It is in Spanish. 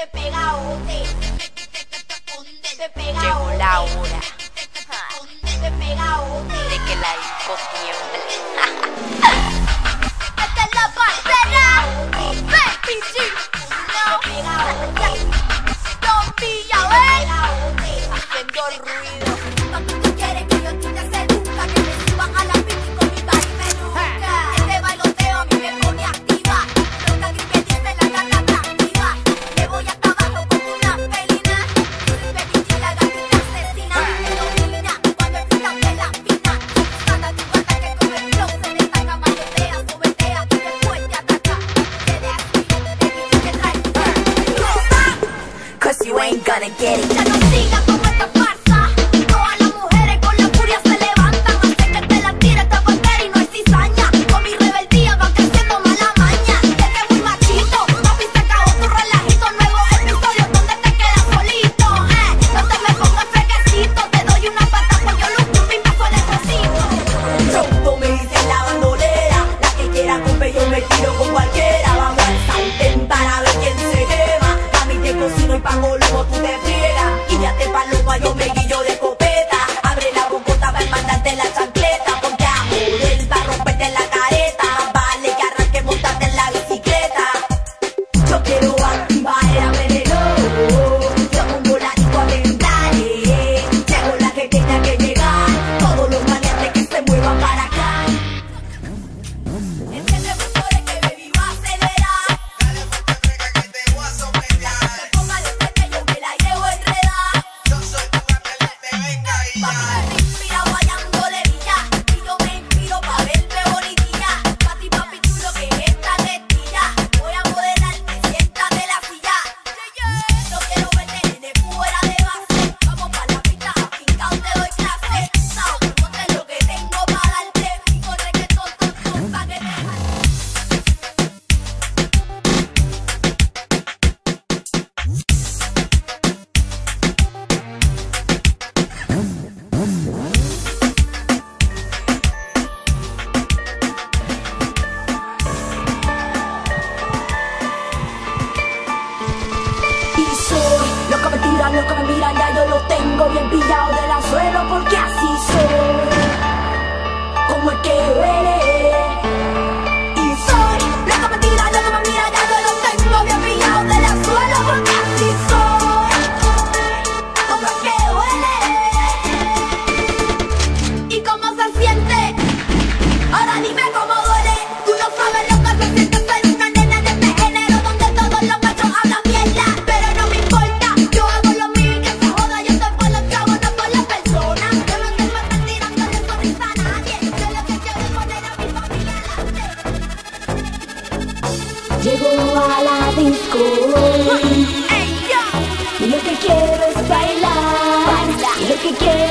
se pega onde? Se pega Llegó la hora. Se pega onde? De que la disco tiembla. gotta get it. que me miran ya yo lo tengo again.